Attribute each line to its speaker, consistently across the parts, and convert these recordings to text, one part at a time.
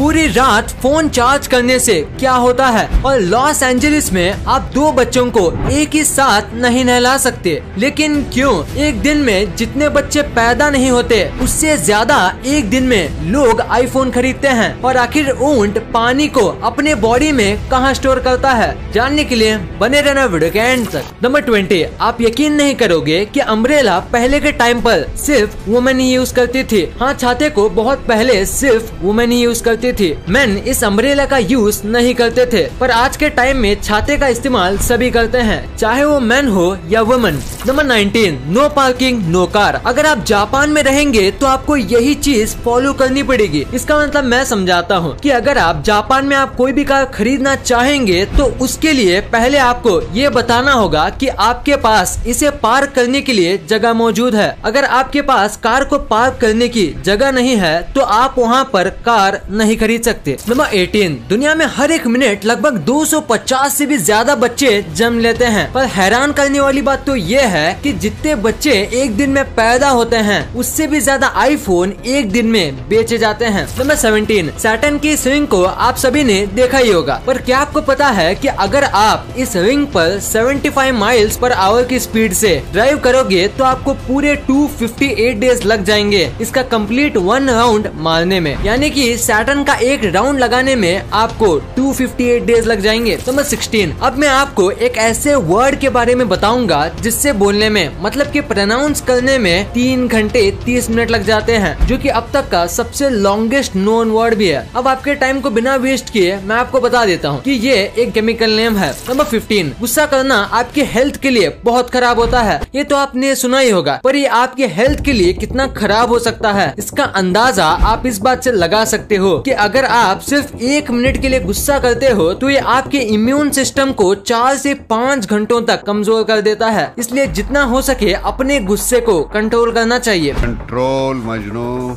Speaker 1: पूरी रात phone charge करने से क्या होता है? और लॉस एंजलिस में आप दो बच्चों को एक ही साथ नहीं नहला सकते। लेकिन क्यों? एक दिन में जितने बच्चे पैदा नहीं होते, उससे ज़्यादा एक दिन में लोग आईफोन खरीदते हैं। और आखिर ऊँट पानी को अपने बॉडी में कहाँ स्टोर करता है? जानने के लिए बने रहना वीडियो के एंड तक। नंबर ट्वेंटी आप यकीन नहीं करोगे कि अम्ब्रेला पहले के टाइम पर सिर्फ़ वुमेन ही यूज़ करती थी। हाँ छाते को बहुत पहले सिर्फ़ वुमेन ही यूज़ करती थी। मैन इस अम्ब्रेला का यूज़ नहीं करते थे, पर आज के टाइम में छाते का इस्तेमाल सभी करते हैं, चाहे वो मैन हो या woman number 19 no parking no car अगर आप जापान में रहेंगे तो आपको यही चीज़ फॉलो करनी पड़ेगी। इसका मतलब मैं समझाता हूँ कि अगर आप जापान में आप कोई भी कार खरीदना चाहेंगे तो उसके लिए पहले आपको ये बताना होगा कि आपके पास इसे पार्क करने के लिए जगह मौजूद है। अगर आपके पास कार को पार्क करने की जगह नहीं है तो आप वहाँ पर कार नहीं खरीद सकते। नंबर 18 दुनिया में हर एक मिनट लगभग 250 से भी ज़्यादा बच्चे जन्म लेते हैं। पर हैरान करने वाली बात तो ये है कि जितने बच्चे एक दिन में पैदा होते हैं, उससे भी ज़्यादा आईफोन एक दिन में बेचे जाते हैं। नंबर 17 सैटन की स्विंग को आप सभी ने देखा ही होगा। पर क्या आपको पता है कि अगर आप इस रिंग पर 75 माइल्स पर आवर की स्पीड से ड्राइव करोगे तो आपको पूरे 258 डेज़ लग जाएँगे। इसका कंप्लीट वन राउंड मारने में। यानी कि सैटन का एक राउंड लगाने में आपको 258 डेज़ लग जाएँगे। नंबर 16 अब मैं आपको एक ऐसे वर्ड के बारे में बताऊँगा, जिससे बोलने में मतलब कि प्रोनाउंस करने में तीन घंटे तीस मिनट लग जाते हैं, जो कि अब तक का सबसे लॉन्गेस्ट नोन वर्ड भी है। अब आपके टाइम को बिना वेस्ट किए मैं आपको बता देता हूँ कि ये एक केमिकल नेम है। नंबर 15 गुस्सा करना आपके हेल्थ के लिए बहुत खराब होता है। ये तो आपने सुना ही होगा, पर ये आपके हेल्थ के लिए कितना खराब हो सकता है। इसका अंदाज़ा आप इस बात से लगा सकते हो कि अगर आप सिर्फ़ एक मिनट के लिए गुस्सा करते हो तो ये आपके इम्यून सिस्टम को चार से पाँच घंटों तक कमज़ोर कर देता है। इसलिए जितना हो सके अपने गुस्से को कंट्रोल करना चाहिए।
Speaker 2: कंट्रोल मजनू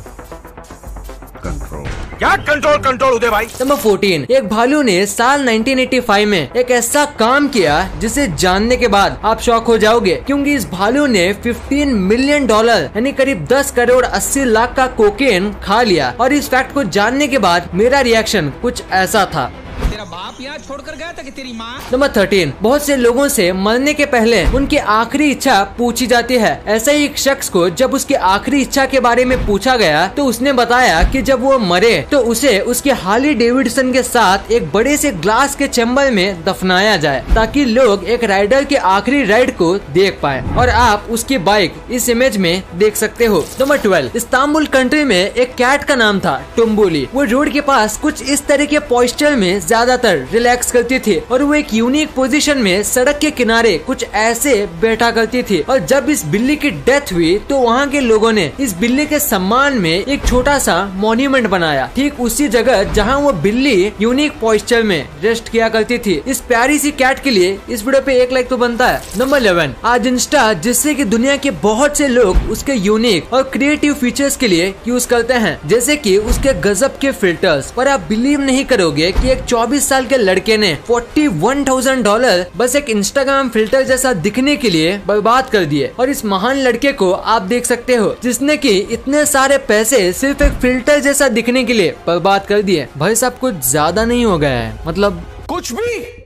Speaker 2: कंट्रोल
Speaker 3: क्या कंट्रोल कंट्रोल उदय भाई?
Speaker 1: नंबर 14 एक भालू ने साल 1985 में एक ऐसा काम किया जिसे जानने के बाद आप शौक हो जाओगे, क्योंकि इस भालू ने 15 मिलियन डॉलर यानी करीब 10 करोड़ 80 लाख का कोकेन खा लिया। और इस फैक्ट को जानने के बाद मेरा रिएक्शन कुछ ऐसा था।
Speaker 4: तेरा बाप यहाँ छोड़कर गया था कि तेरी माँ?
Speaker 1: नंबर थर्टीन बहुत से लोगों से मरने के पहले उनकी आखिरी इच्छा पूछी जाती है। ऐसे ही एक शख्स को जब उसकी आखिरी इच्छा के बारे में पूछा गया तो उसने बताया कि जब वो मरे तो उसे उसके हार्ली डेविडसन के साथ एक बड़े से ग्लास के चैम्बर में दफनाया जाए, ताकि लोग एक राइडर के आखिरी राइड को देख पाए। और आप उसकी बाइक इस इमेज में देख सकते हो। नंबर ट्वेल्व इस्तांबुल कंट्री में एक कैट का नाम था टुम्बुली वो रोड के पास कुछ इस तरह के पॉइस्चर में ज़्यादातर रिलैक्स करती थी और वो एक यूनिक पोजीशन में सड़क के किनारे कुछ ऐसे बैठा करती थी। और जब इस बिल्ली की डेथ हुई तो वहाँ के लोगों ने इस बिल्ली के सम्मान में एक छोटा सा मॉन्यूमेंट बनाया। ठीक उसी जगह जहाँ वो बिल्ली यूनिक पॉइस्चर में रेस्ट किया करती थी। इस प्यारी सी कैट के लिए इस वीडियो पे एक लाइक तो बनता है। नंबर इलेवन आज इंस्टा जिससे की दुनिया के बहुत से लोग उसके यूनिक और क्रिएटिव फीचर्स के लिए यूज़ करते हैं। जैसे की उसके गजब के फिल्टर्स पर आप बिलीव नहीं करोगे की एक 24 साल के लड़के ने 41,000 डॉलर बस एक इंस्टाग्राम फ़िल्टर जैसा दिखने के लिए बर्बाद कर दिए। और इस महान लड़के को आप देख सकते हो जिसने की इतने सारे पैसे सिर्फ़ एक फ़िल्टर जैसा दिखने के लिए बर्बाद कर दिए। भाई साहब कुछ ज़्यादा नहीं हो गया है। मतलब
Speaker 3: कुछ भी?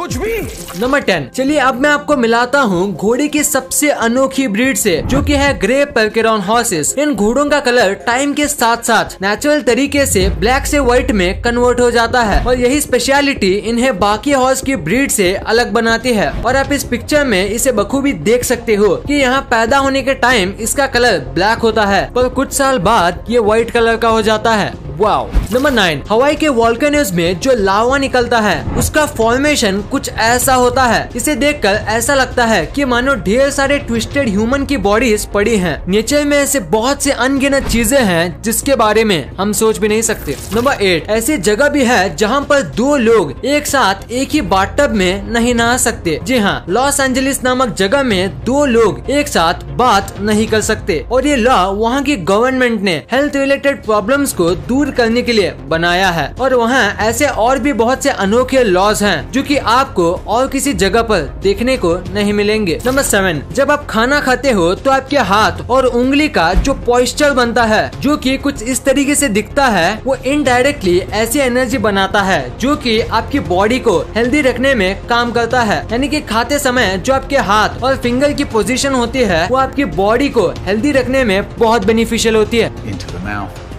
Speaker 3: कुछ भी।
Speaker 1: Number ten. चलिए अब मैं आपको मिलाता हूँ घोड़े की सबसे अनोखी ब्रीड से, जो कि है ग्रे पर्केरॉन हॉर्सेस। इन घोड़ों का कलर टाइम के साथ साथ नेचुरल तरीके से ब्लैक से व्हाइट में कन्वर्ट हो जाता है। और यही स्पेशलिटी इन्हें बाकी हॉर्स की ब्रीड से अलग बनाती है। और आप इस पिक्चर में इसे बखूबी देख सकते हो कि यहाँ पैदा होने के टाइम इसका कलर ब्लैक होता है। पर कुछ साल बाद ये व्हाइट कलर का हो जाता है। वाओ नंबर नाइन हवाई के वॉल्केनोज में जो लावा निकलता है, उसका फॉर्मेशन कुछ ऐसा होता है। इसे देखकर ऐसा लगता है कि मानो ढेर सारे ट्विस्टेड ह्यूमन की बॉडीज पड़ी हैं। नेचर में ऐसे बहुत से अनगिनत चीज़ें हैं जिसके बारे में हम सोच भी नहीं सकते। नंबर एट ऐसी जगह भी है जहाँ पर दो लोग एक साथ एक ही बाथटब में नहीं नहा सकते। जी हाँ लॉस एंजलिस नामक जगह में दो लोग एक साथ बात नहीं कर सकते। और ये लॉ वहाँ की गवर्नमेंट ने हेल्थ रिलेटेड प्रॉब्लम्स को दूर करने के लिए बनाया है। और वहाँ ऐसे और भी बहुत से अनोखे लॉज हैं, जो कि आपको और किसी जगह पर देखने को नहीं मिलेंगे। नंबर सेवन जब आप खाना खाते हो तो आपके हाथ और उंगली का जो पॉइस्चर बनता है, जो कि कुछ इस तरीके से दिखता है, वो इनडायरेक्टली ऐसी एनर्जी बनाता है, जो कि आपकी बॉडी को हेल्दी रखने में काम करता है। यानी कि खाते समय जो आपके हाथ और फिंगर की पोजीशन होती है, वो आपकी बॉडी को हेल्दी रखने में बहुत बेनिफिशियल होती है.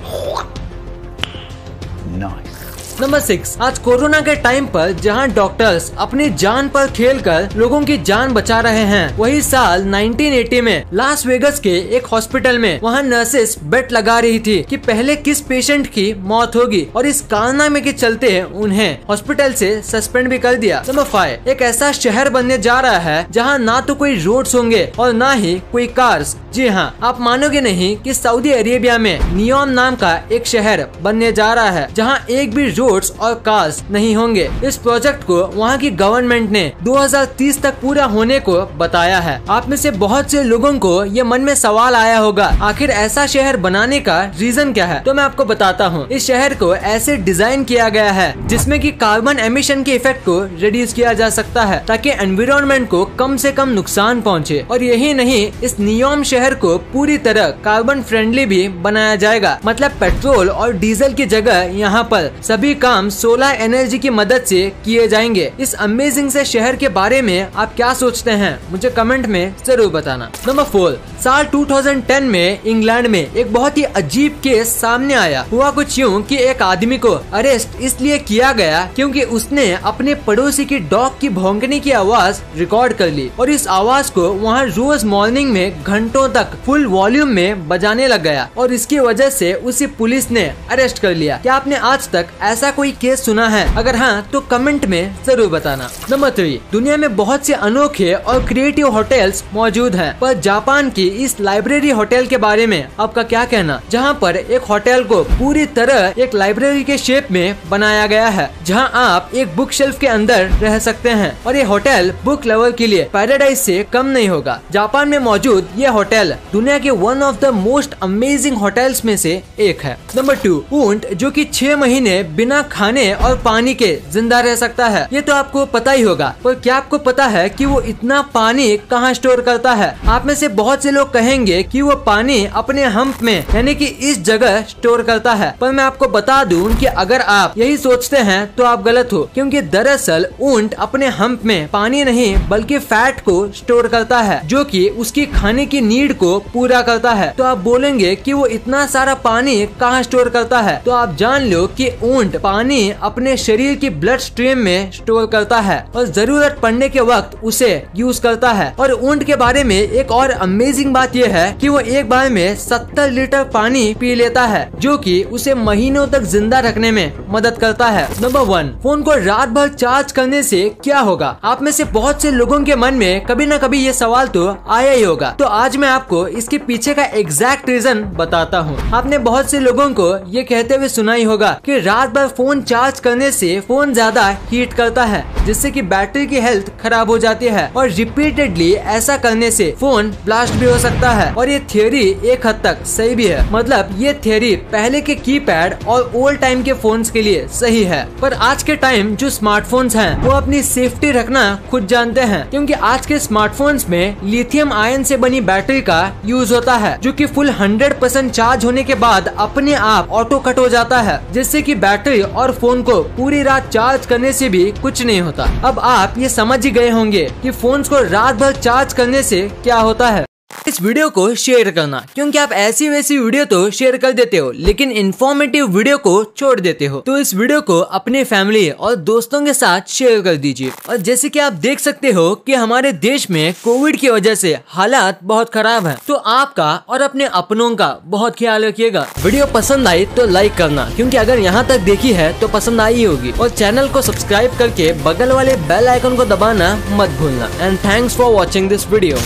Speaker 3: Nice.
Speaker 1: नंबर सिक्स, आज कोरोना के टाइम पर जहाँ डॉक्टर्स अपनी जान पर खेलकर लोगों की जान बचा रहे हैं, वही साल 1980 में लास वेगस के एक हॉस्पिटल में वहाँ नर्सेस बेट लगा रही थी कि पहले किस पेशेंट की मौत होगी और इस कारनामे के चलते उन्हें हॉस्पिटल से सस्पेंड भी कर दिया। नंबर फाइव एक ऐसा शहर बनने जा रहा है जहाँ ना तो कोई रोड होंगे और ना ही कोई कार्स जी हाँ आप मानोगे नहीं कि सऊदी अरेबिया में नियोम नाम का एक शहर बनने जा रहा है, जहाँ एक भी रोड्स और कार्स नहीं होंगे। इस प्रोजेक्ट को वहाँ की गवर्नमेंट ने 2030 तक पूरा होने को बताया है। आप में से बहुत से लोगों को ये मन में सवाल आया होगा, आखिर ऐसा शहर बनाने का रीजन क्या है? तो मैं आपको बताता हूँ। इस शहर को ऐसे डिज़ाइन किया गया है, जिसमें की कार्बन एमिशन के इफ़ेक्ट को रिड्यूस किया जा सकता है, ताकि एनवायरनमेंट को कम से कम नुकसान पहुँचे। और यही नहीं, इस नियोम शहर को पूरी तरह कार्बन फ्रेंडली भी बनाया जाएगा। मतलब पेट्रोल और डीजल की जगह यहाँ पर सभी काम सोलर एनर्जी की मदद से किए जाएँगे। इस अमेजिंग से शहर के बारे में आप क्या सोचते हैं? मुझे कमेंट में ज़रूर बताना। नंबर फोर साल 2010 में इंग्लैंड में एक बहुत ही अजीब केस सामने आया। हुआ कुछ यूँ कि एक आदमी को अरेस्ट इसलिए किया गया क्योंकि उसने अपने पड़ोसी की डॉग की भौंकने की आवाज़ रिकॉर्ड कर ली और इस आवाज़ को वहाँ रोज मॉर्निंग में घंटों तक फुल वॉल्यूम में बजाने लग गया और इसकी वजह से उसे पुलिस ने अरेस्ट कर लिया। क्या आपने आज तक ऐसा कोई केस सुना है? अगर हाँ तो कमेंट में ज़रूर बताना। नंबर थ्री दुनिया में बहुत से अनोखे और क्रिएटिव होटल्स मौजूद हैं। पर जापान की इस लाइब्रेरी होटल के बारे में आपका क्या कहना? जहाँ पर एक होटल को पूरी तरह एक लाइब्रेरी के शेप में बनाया गया है, जहाँ आप एक बुक शेल्फ के अंदर रह सकते हैं। और ये होटल बुक लवर के लिए पैराडाइज से कम नहीं होगा। जापान में मौजूद ये होटल दुनिया के one of the most amazing hotels में से एक है। नंबर टू ऊँट, जो कि छह महीने बिना खाने और पानी के ज़िंदा रह सकता है। ये तो आपको पता ही होगा। पर क्या आपको पता है कि वो इतना पानी कहाँ स्टोर करता है? आप में से बहुत से लोग कहेंगे कि वो पानी अपने हम्प में, यानी कि इस जगह स्टोर करता है। पर मैं आपको बता दूँ कि अगर आप यही सोचते हैं तो आप गलत हो, क्योंकि दरअसल ऊँट अपने हम्प में पानी नहीं, बल्कि फैट को स्टोर करता है, जो कि उसकी खाने की नीड को पूरा करता है। तो आप बोलेंगे कि वो इतना सारा पानी कहाँ स्टोर करता है? तो आप जान लो कि ऊँट पानी अपने शरीर की ब्लड स्ट्रीम में स्टोर करता है और ज़रूरत पड़ने के वक्त उसे यूज़ करता है। और ऊँट के बारे में एक और अमेजिंग बात यह है कि वो एक बार में 70 लीटर पानी पी लेता है, जो कि उसे महीनों तक ज़िंदा रखने में मदद करता है। नंबर वन फ़ोन को रात भर चार्ज करने से क्या होगा? आप में से बहुत से लोगों के मन में कभी न कभी ये सवाल तो आया ही होगा। तो आज मैं आपको इसके पीछे का एग्जैक्ट रीजन बताता हूँ। आपने बहुत से लोगों को ये कहते हुए सुना ही होगा कि रात भर फ़ोन चार्ज करने से फ़ोन ज़्यादा हीट करता है, जिससे कि बैटरी की हेल्थ खराब हो जाती है। और रिपीटेडली ऐसा करने से फ़ोन ब्लास्ट भी हो सकता है। और ये थियोरी एक हद तक सही भी है। मतलब ये थियोरी पहले के कीपैड और ओल्ड टाइम के फोन्स के लिए सही है। पर आज के टाइम जो स्मार्टफोन्स हैं, वो अपनी सेफ्टी रखना खुद जानते हैं। क्योंकि आज के स्मार्टफोन्स में लिथियम आयन से बनी बैटरी का यूज़ होता है, जो कि फुल 100 परसेंट चार्ज होने के बाद अपने आप ऑटो कट हो जाता है, जिससे कि बैटरी और फ़ोन को पूरी रात चार्ज करने से भी कुछ नहीं होता। अब आप ये समझ ही गए होंगे कि फ़ोन को रात भर चार्ज करने से क्या होता है। इस वीडियो को शेयर करना, क्योंकि आप ऐसी वैसी वीडियो तो शेयर कर देते हो, लेकिन इन्फॉर्मेटिव वीडियो को छोड़ देते हो। तो इस वीडियो को अपने फैमिली और दोस्तों के साथ शेयर कर दीजिए। और जैसे कि आप देख सकते हो कि हमारे देश में कोविड की वजह से हालात बहुत खराब है। तो आपका और अपने अपनों का बहुत ख्याल रखिएगा। वीडियो पसंद आई तो लाइक करना, क्योंकि अगर यहाँ तक देखी है तो पसंद आई होगी। और चैनल को सब्सक्राइब करके बगल वाले बेल आइकन को दबाना मत भूलना। And thanks for watching this video